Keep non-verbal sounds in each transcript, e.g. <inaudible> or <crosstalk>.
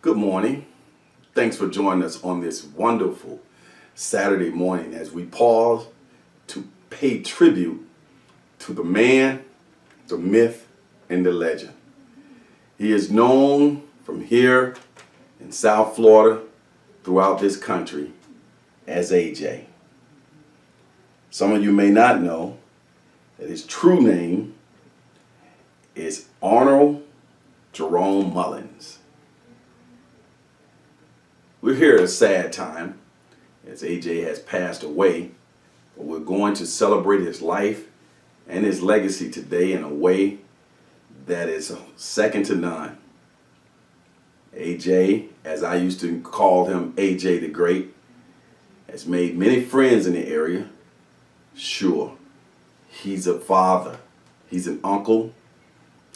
Good morning. Thanks for joining us on this wonderful Saturday morning as we pause to pay tribute to the man, the myth, and the legend. He is known from here in South Florida throughout this country as AJ. Some of you may not know that his true name is Arnold Jerome Mullins. We're here at a sad time as AJ has passed away, but we're going to celebrate his life and his legacy today in a way that is second to none. AJ, as I used to call him AJ the Great, has made many friends in the area. Sure, he's a father, he's an uncle,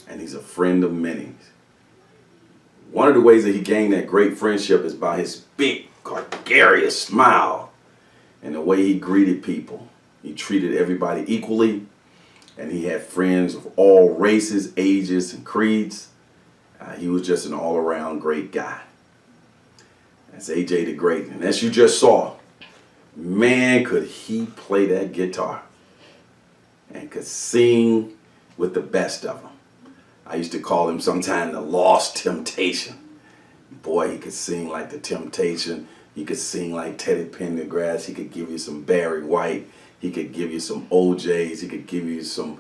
and he's a friend of many. One of the ways that he gained that great friendship is by his big, gregarious smile and the way he greeted people. He treated everybody equally, and he had friends of all races, ages, and creeds. Uh, he was just an all around great guy. That's AJ the Great. And as you just saw, man, could he play that guitar and could sing with the best of them. I used to call him sometimes the lost temptation. Boy, he could sing like the temptation. He could sing like Teddy Pendergrass. He could give you some Barry White. He could give you some O'Jays. He could give you some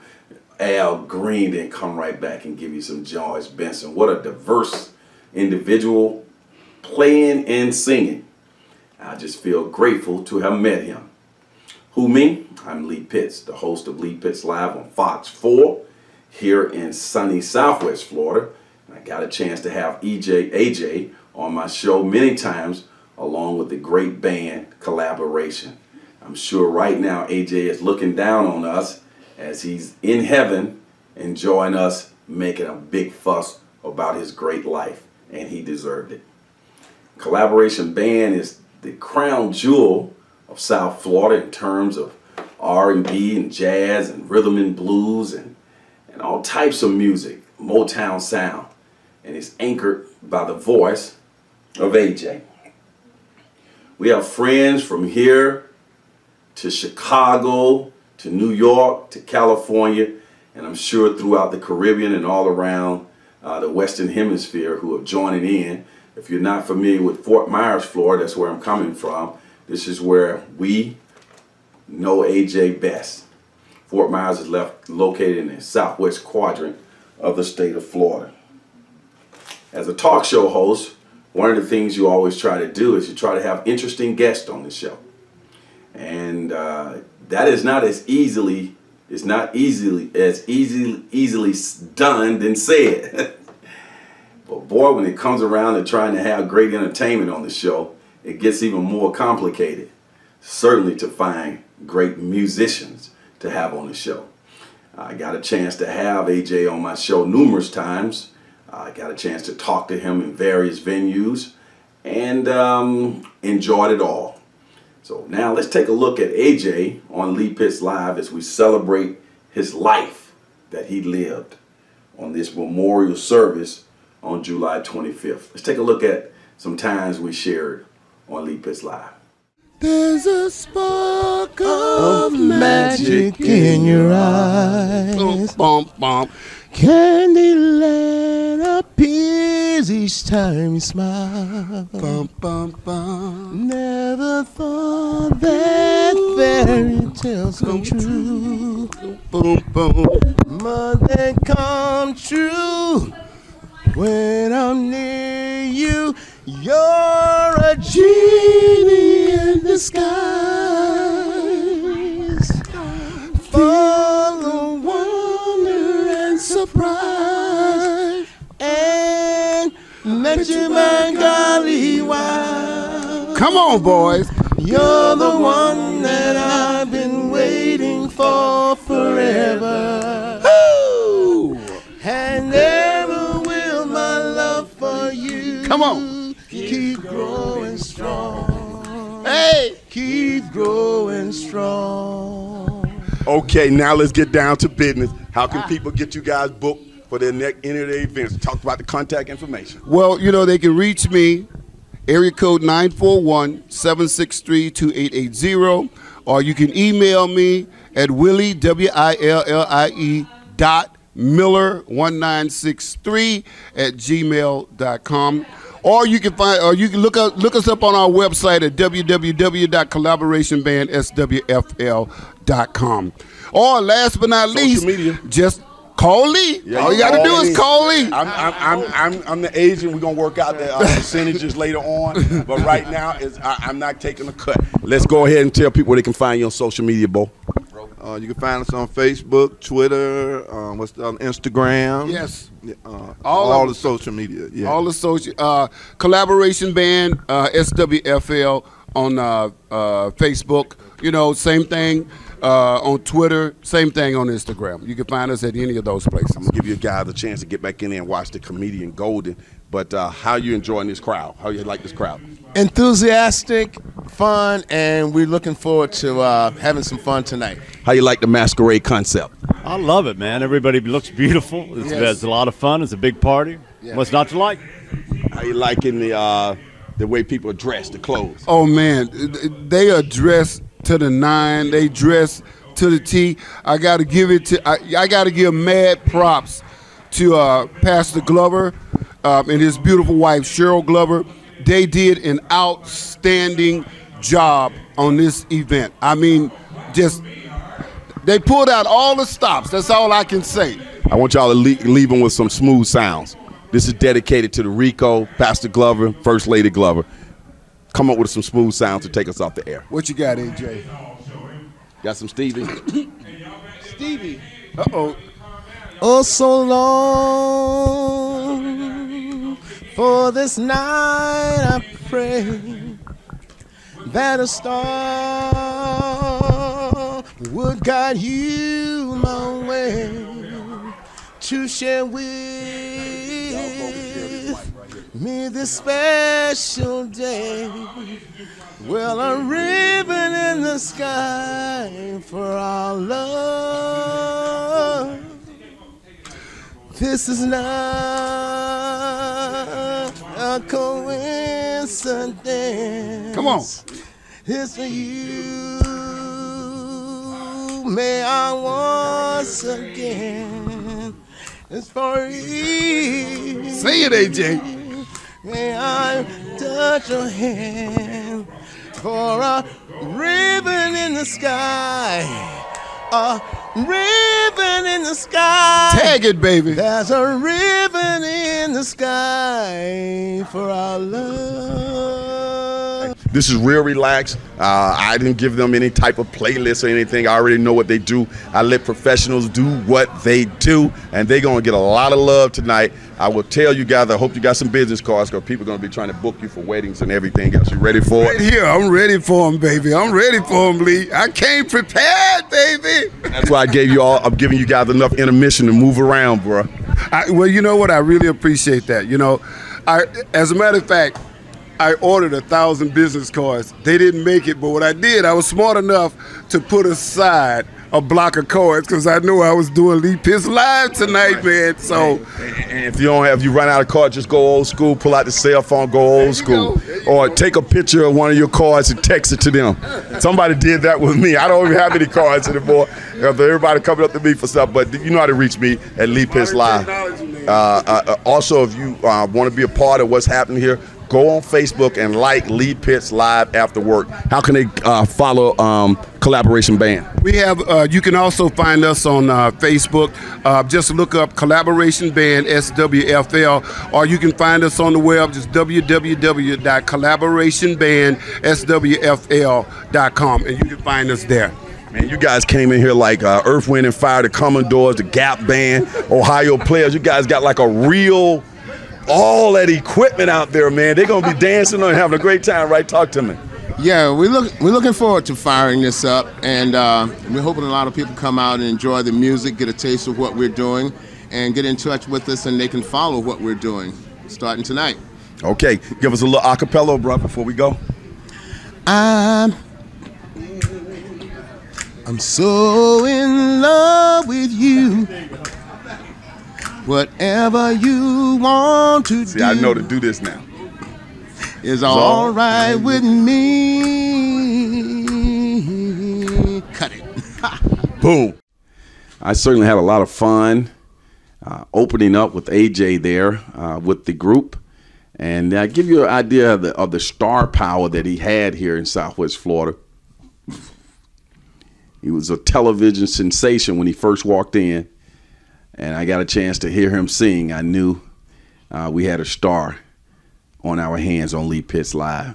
Al Green, then come right back and give you some George Benson. What a diverse individual playing and singing. I just feel grateful to have met him. Who me? I'm Lee Pitts, the host of Lee Pitts Live on Fox 4 here in sunny Southwest Florida. And I got a chance to have EJ, AJ on my show many times along with the great band collaboration. I'm sure right now AJ is looking down on us as he's in heaven enjoying us making a big fuss about his great life and he deserved it. Collaboration Band is the crown jewel of South Florida in terms of R&B and jazz and rhythm and blues and, and all types of music, Motown sound, and it's anchored by the voice of AJ. We have friends from here to Chicago, to New York, to California, and I'm sure throughout the Caribbean and all around uh, the Western Hemisphere who are joining in. If you're not familiar with Fort Myers, Florida, that's where I'm coming from. This is where we know AJ best. Fort Myers is left located in the southwest quadrant of the state of Florida. As a talk show host, one of the things you always try to do is you try to have interesting guests on the show. And uh, that is not as easily, it's not easily as easily easily done than said. <laughs> but boy, when it comes around to trying to have great entertainment on the show, it gets even more complicated. Certainly to find great musicians to have on the show. I got a chance to have AJ on my show numerous times. I got a chance to talk to him in various venues and um, enjoyed it all. So now let's take a look at AJ on Lee Pitts Live as we celebrate his life that he lived on this memorial service on July 25th. Let's take a look at some times we shared on Lee Pitts Live. There's a spark of magic in your eyes. Bump, bump. Candyland appears each time you smile. Bum, bum, bum. Never thought that fairy tales come true. Boom, boom. They come true when I'm near you. You're a genie Come on, boys. You're the one that I've been waiting for forever. Woo! And never will my love for you. Come on. Keep growing strong. Hey, keep growing strong. Okay, now let's get down to business. How can ah. people get you guys booked for their next any of their events. Talk about the contact information. Well, you know, they can reach me, area code 941-763-2880, or you can email me at Willie, W-I-L-L-I-E dot Miller1963 at gmail.com. Or you can find, or you can look up, look us up on our website at www.collaborationband.swfl.com. Or last but not Social least, media. just call Lee. Yeah, All you got to do is call Lee. I'm, I'm, I'm, I'm, I'm the agent. We're gonna work out the uh, percentages later on, but right now is I, I'm not taking a cut. Let's go ahead and tell people where they can find you on social media, Bo. Uh, you can find us on Facebook, Twitter, um, what's the, on Instagram. Yes. Uh, All all of the social media. Yeah. All the social uh, collaboration band uh, SWFL on uh, uh, Facebook. You know, same thing uh, on Twitter. Same thing on Instagram. You can find us at any of those places. I'm gonna give you guys a chance to get back in there and watch the comedian Golden. But uh, how you enjoying this crowd? How you like this crowd? enthusiastic, fun, and we're looking forward to uh, having some fun tonight. How you like the masquerade concept? I love it, man. Everybody looks beautiful. It's, Yes. it's a lot of fun. It's a big party. What's not to like? How you liking the uh, the way people are dressed, the clothes? Oh man, they are dressed to the nine. They dress to the T. I got to give it to. I, I got to give mad props to uh, Pastor Glover um, and his beautiful wife Cheryl Glover. They did an outstanding job on this event. I mean, just they pulled out all the stops. That's all I can say. I want y'all to leave, leave them with some smooth sounds. This is dedicated to the Rico, Pastor Glover, First Lady Glover. Come up with some smooth sounds to take us off the air. What you got, AJ? Got some Stevie? <coughs> Stevie. Uh oh. Oh, so long for this night I pray that a star would guide you my way to share with me this special day. Well, a ribbon in the sky for our love. This is not a coincidence. Come on. It's for you. May I once again. It's for you. Say it, AJ. May I touch your hand for a ribbon in the sky? A ribbon in the sky. Tag it, baby. There's a ribbon in the sky for our love. This is real relaxed. Uh, I didn't give them any type of playlist or anything. I already know what they do. I let professionals do what they do, and they're gonna get a lot of love tonight. I will tell you guys. I hope you got some business cards because people are gonna be trying to book you for weddings and everything else. You ready for Right it? here, I'm ready for him, baby. I'm ready for him, Lee. I came prepared, baby. That's why I gave you all. I'm giving you guys enough intermission to move around, bro. I, well, you know what? I really appreciate that. You know, I, as a matter of fact, I ordered a thousand business cards. They didn't make it, but what I did, I was smart enough to put aside a block of cards because I knew I was doing Lee Pitts live tonight, man. So And if you don't have, you run out of cards, just go old school. Pull out the cell phone, go old school, go. Or take a picture of one of your cards and text it to them. Somebody did that with me. I don't even have any cards anymore. Everybody coming up to me for stuff, but you know how to reach me at Lee Pitts Live. Uh, uh, uh, also, if you uh, want to be a part of what's happening here, go on Facebook and like Lee Pitts Live after work. How can they uh, follow um, Collaboration Band? We have. Uh, you can also find us on uh, Facebook. Uh, just look up Collaboration Band SWFL, or you can find us on the web. Just www.collaborationbandswfl.com, and you can find us there. Man, you guys came in here like uh, Earth, Wind, and Fire, the Commodores, the Gap Band, Ohio players. You guys got like a real, all that equipment out there, man. They're gonna be dancing and having a great time, right? Talk to me. Yeah, we look we're looking forward to firing this up, and uh, we're hoping a lot of people come out and enjoy the music, get a taste of what we're doing, and get in touch with us, and they can follow what we're doing starting tonight. Okay, give us a little acapella, bro, before we go. I'm I'm so in love with you. Whatever you want to See, do I know to do this now. is all right with me. Cut it. <laughs> Boom. I certainly had a lot of fun uh, opening up with AJ there uh, with the group. And I give you an idea of the, of the star power that he had here in Southwest Florida. He was a television sensation when he first walked in, and I got a chance to hear him sing. I knew uh, we had a star on our hands on Lee Pitts Live.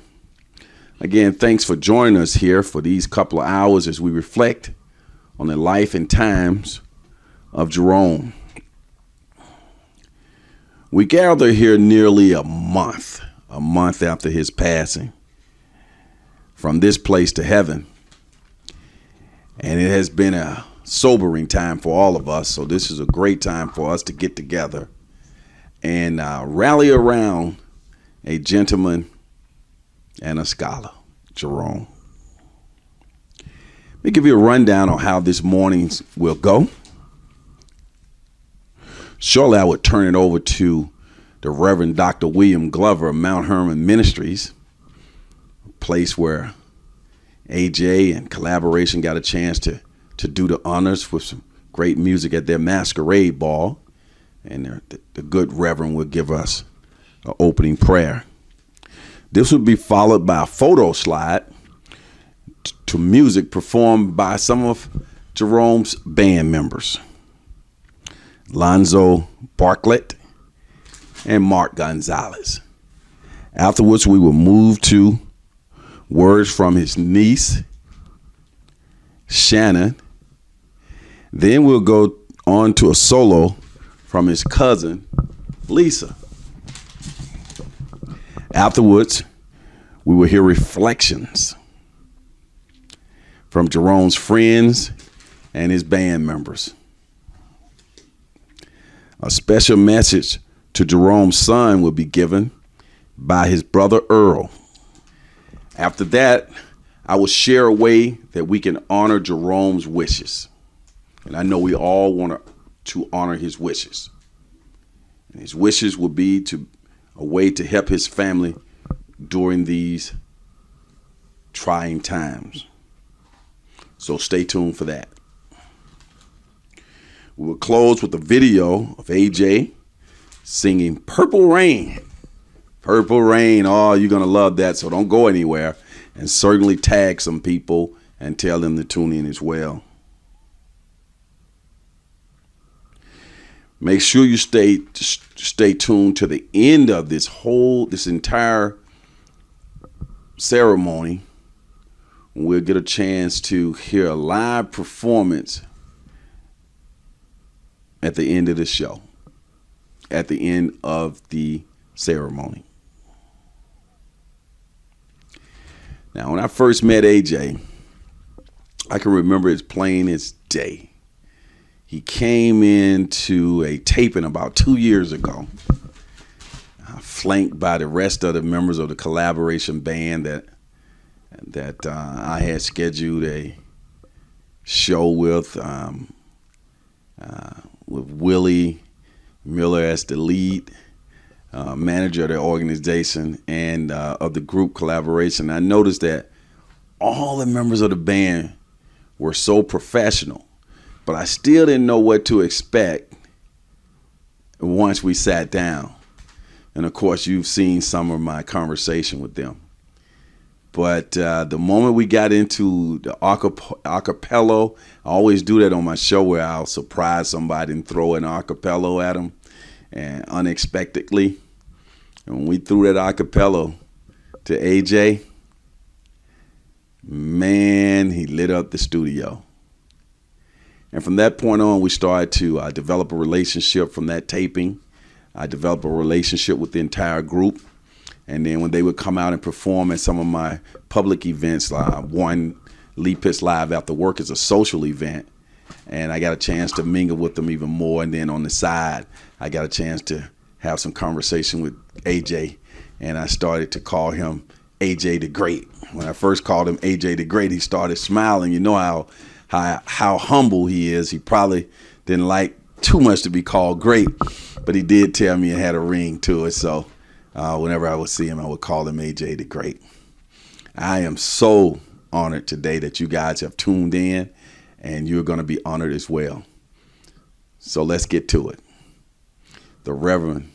Again, thanks for joining us here for these couple of hours as we reflect on the life and times of Jerome. We gather here nearly a month, a month after his passing from this place to heaven. And it has been a sobering time for all of us. So, this is a great time for us to get together and uh, rally around a gentleman and a scholar, Jerome. Let me give you a rundown on how this morning will go. Shortly, I would turn it over to the Reverend Dr. William Glover of Mount Hermon Ministries, a place where AJ and collaboration got a chance to, to do the honors with some great music at their masquerade ball. And the, good Reverend will give us an opening prayer. This would be followed by a photo slide to music performed by some of Jerome's band members. Lonzo Bartlett and Mark Gonzalez. Afterwards, we will move to words from his niece, Shannon. Then we'll go on to a solo from his cousin, Lisa. Afterwards, we will hear reflections from Jerome's friends and his band members. A special message to Jerome's son will be given by his brother Earl. After that, I will share a way that we can honor Jerome's wishes. And I know we all want to honor his wishes. And his wishes will be to a way to help his family during these trying times. So stay tuned for that. We will close with a video of AJ singing Purple Rain. Purple Rain. Oh, you're going to love that. So don't go anywhere. And certainly tag some people and tell them to tune in as well. Make sure you stay stay tuned to the end of this whole this entire ceremony. We'll get a chance to hear a live performance at the end of the show, at the end of the ceremony. Now, when I first met AJ, I can remember as plain as day. He came into a taping about two years ago, uh, flanked by the rest of the members of the collaboration band that that uh, I had scheduled a show with. Um, uh, with Willie Miller as the lead uh, manager of the organization and uh, of the group collaboration. I noticed that all the members of the band were so professional, but I still didn't know what to expect once we sat down. And of course, you've seen some of my conversation with them. But uh, the moment we got into the acap- acapella, I always do that on my show where I'll surprise somebody and throw an acapella at them, and unexpectedly. And when we threw that acapella to AJ, man, he lit up the studio. And from that point on, we started to uh, develop a relationship from that taping. I developed a relationship with the entire group. And then when they would come out and perform at some of my public events, uh, one Lee Pitts Live After Work is a social event. And I got a chance to mingle with them even more. And then on the side, I got a chance to have some conversation with AJ. And I started to call him AJ the Great. When I first called him AJ the Great, he started smiling. You know how how how humble he is. He probably didn't like too much to be called great, but he did tell me it had a ring to it. So uh, whenever I would see him, I would call him AJ the Great. I am so honored today that you guys have tuned in, and you're going to be honored as well. So let's get to it. The Reverend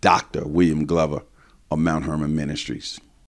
Dr. William Glover of Mount Hermon Ministries.